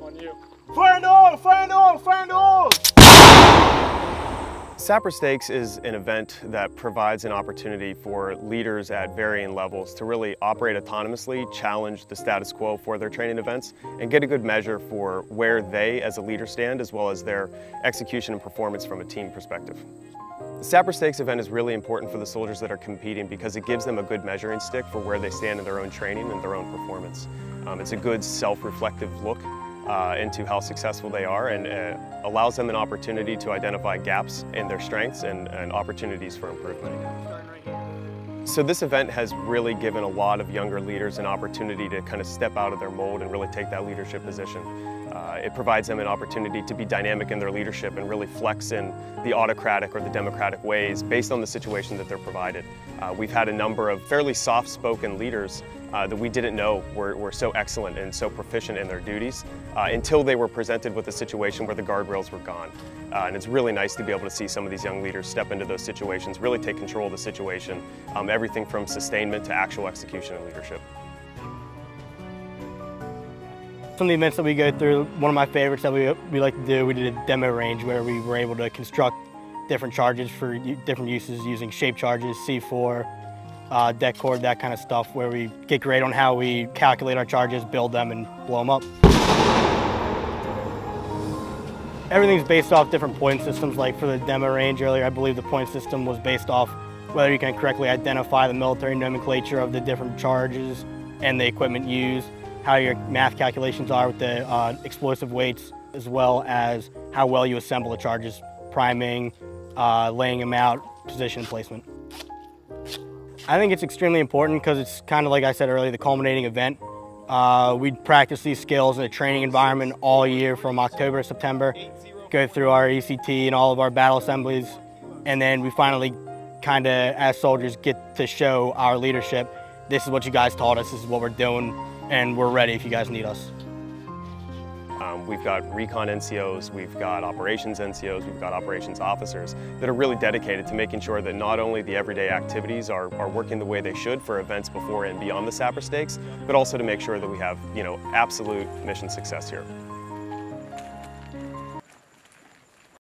On you. Fire in the hole! Fire in the hole! Fire in the hole! Sapper Stakes is an event that provides an opportunity for leaders at varying levels to really operate autonomously, challenge the status quo for their training events, and get a good measure for where they as a leader stand as well as their execution and performance from a team perspective. The Sapper Stakes event is really important for the soldiers that are competing because it gives them a good measuring stick for where they stand in their own training and their own performance. Um, it's a good self-reflective look uh, into how successful they are and uh, allows them an opportunity to identify gaps in their strengths and, and opportunities for improvement. So this event has really given a lot of younger leaders an opportunity to kind of step out of their mold and really take that leadership position. Uh, it provides them an opportunity to be dynamic in their leadership and really flex in the autocratic or the democratic ways based on the situation that they're provided. Uh, we've had a number of fairly soft-spoken leaders uh, that we didn't know were, were so excellent and so proficient in their duties uh, until they were presented with a situation where the guardrails were gone. Uh, and it's really nice to be able to see some of these young leaders step into those situations, really take control of the situation, um, everything from sustainment to actual execution and leadership. Some of the events that we go through, one of my favorites that we, we like to do, we did a demo range where we were able to construct different charges for different uses using shape charges, C4, uh, det cord, that kind of stuff, where we get great on how we calculate our charges, build them, and blow them up. Everything's based off different point systems, like for the demo range earlier, I believe the point system was based off whether you can correctly identify the military nomenclature of the different charges and the equipment used, how your math calculations are with the uh, explosive weights, as well as how well you assemble the charges, priming, uh, laying them out, position placement. I think it's extremely important because it's kind of like I said earlier, the culminating event. Uh, we practice these skills in a training environment all year from October to September, go through our ECT and all of our battle assemblies, and then we finally kind of, as soldiers, get to show our leadership, this is what you guys taught us, this is what we're doing, and we're ready if you guys need us. Um, we've got recon NCOs, we've got operations NCOs, we've got operations officers that are really dedicated to making sure that not only the everyday activities are, are working the way they should for events before and beyond the Sapper Stakes, but also to make sure that we have, you know, absolute mission success here.